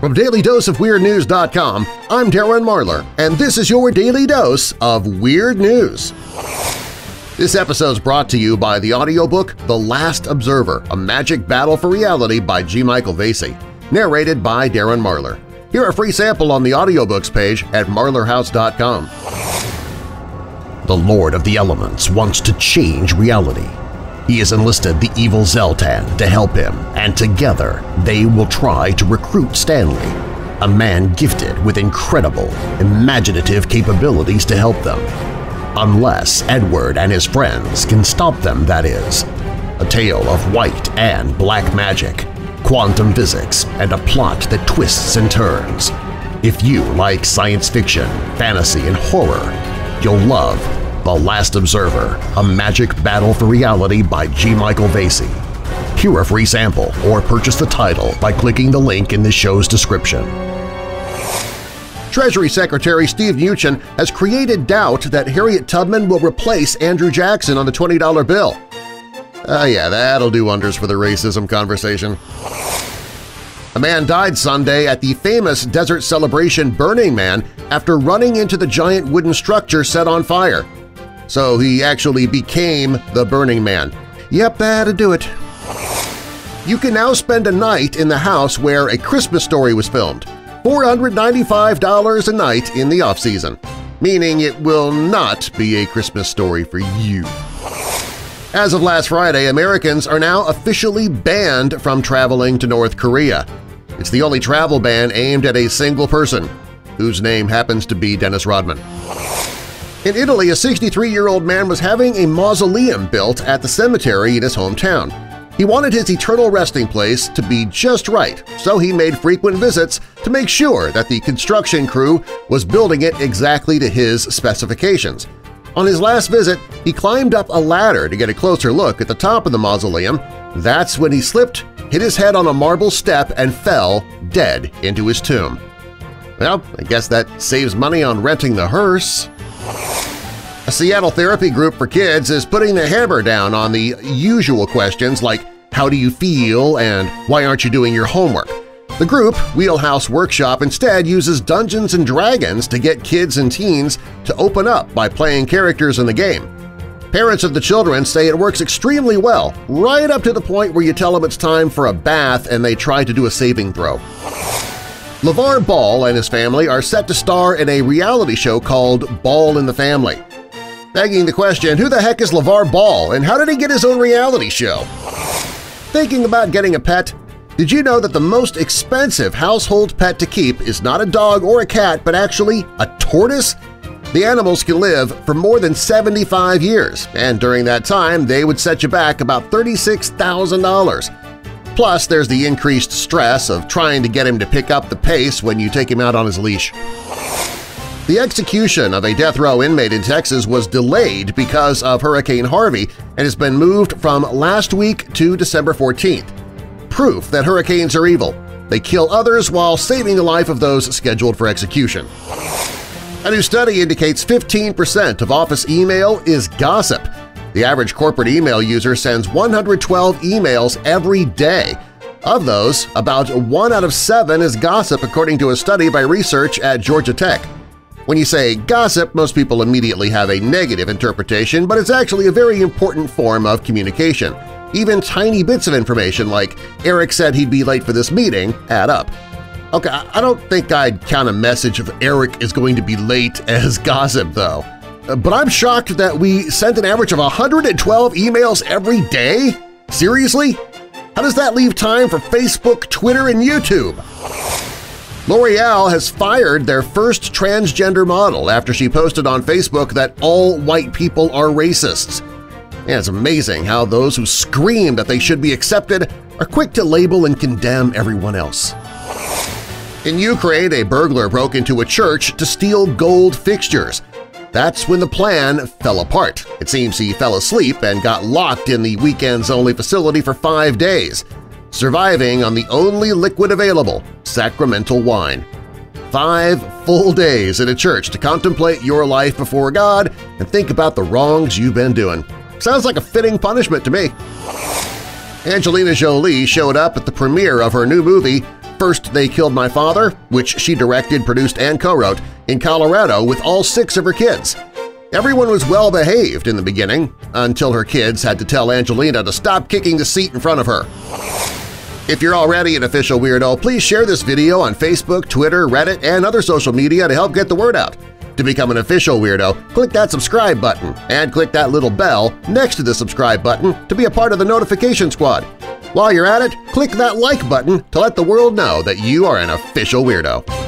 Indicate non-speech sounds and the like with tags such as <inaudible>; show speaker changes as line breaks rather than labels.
From DailyDoseOfWeirdNews.com, I'm Darren Marlar, and this is your Daily Dose of Weird News. This episode is brought to you by the audiobook The Last Observer, A Magic Battle for Reality by G. Michael Vasey, narrated by Darren Marlar. Hear a free sample on the audiobooks page at marlarhouse.com. The Lord of the Elements wants to change reality. He has enlisted the evil Zeltan to help him, and together they will try to recruit Stanley, a man gifted with incredible, imaginative capabilities to help them. Unless Edward and his friends can stop them, that is. A tale of white and black magic, quantum physics, and a plot that twists and turns. If you like science fiction, fantasy, and horror, you'll love the Last Observer, A Magic Battle for Reality by G. Michael Vasey. Hear a free sample or purchase the title by clicking the link in the show's description. Treasury Secretary Steve Mnuchin has created doubt that Harriet Tubman will replace Andrew Jackson on the $20 bill. Ah, uh, yeah, that'll do wonders for the racism conversation. A man died Sunday at the famous desert celebration Burning Man after running into the giant wooden structure set on fire so he actually became the Burning Man. Yep, that'd do it. You can now spend a night in the house where A Christmas Story was filmed, $495 a night in the off-season, meaning it will not be a Christmas story for you. As of last Friday, Americans are now officially banned from traveling to North Korea. It's the only travel ban aimed at a single person, whose name happens to be Dennis Rodman. In Italy, a 63-year-old man was having a mausoleum built at the cemetery in his hometown. He wanted his eternal resting place to be just right, so he made frequent visits to make sure that the construction crew was building it exactly to his specifications. On his last visit, he climbed up a ladder to get a closer look at the top of the mausoleum. That's when he slipped, hit his head on a marble step, and fell dead into his tomb. Well, I guess that saves money on renting the hearse. A Seattle therapy group for kids is putting the hammer down on the usual questions like how do you feel and why aren't you doing your homework. The group, Wheelhouse Workshop, instead uses Dungeons & Dragons to get kids and teens to open up by playing characters in the game. Parents of the children say it works extremely well, right up to the point where you tell them it's time for a bath and they try to do a saving throw. LeVar Ball and his family are set to star in a reality show called Ball in the Family. Begging the question, who the heck is LeVar Ball and how did he get his own reality show? Thinking about getting a pet? Did you know that the most expensive household pet to keep is not a dog or a cat but actually a tortoise? The animals can live for more than 75 years, and during that time they would set you back about $36,000. Plus, there's the increased stress of trying to get him to pick up the pace when you take him out on his leash. The execution of a death row inmate in Texas was delayed because of Hurricane Harvey and has been moved from last week to December 14th. Proof that hurricanes are evil. They kill others while saving the life of those scheduled for execution. A new study indicates 15% of office email is gossip, the average corporate email user sends 112 emails every day. Of those, about one out of seven is gossip according to a study by research at Georgia Tech. When you say gossip, most people immediately have a negative interpretation, but it's actually a very important form of communication. Even tiny bits of information like Eric said he'd be late for this meeting add up. Okay, I don't think I'd count a message of Eric is going to be late <laughs> as gossip, though. But I'm shocked that we sent an average of 112 emails every day? Seriously? How does that leave time for Facebook, Twitter, and YouTube? L'Oreal has fired their first transgender model after she posted on Facebook that all white people are racists. And it's amazing how those who scream that they should be accepted are quick to label and condemn everyone else. In Ukraine, a burglar broke into a church to steal gold fixtures. That's when the plan fell apart. It seems he fell asleep and got locked in the weekends-only facility for five days, surviving on the only liquid available, sacramental wine. Five full days in a church to contemplate your life before God and think about the wrongs you've been doing. Sounds like a fitting punishment to me. Angelina Jolie showed up at the premiere of her new movie First They Killed My Father, which she directed, produced, and co-wrote, in Colorado with all six of her kids. Everyone was well-behaved in the beginning, until her kids had to tell Angelina to stop kicking the seat in front of her. If you're already an official weirdo, please share this video on Facebook, Twitter, Reddit, and other social media to help get the word out. To become an official weirdo, click that subscribe button and click that little bell next to the subscribe button to be a part of the notification squad. While you're at it, click that like button to let the world know that you are an official weirdo.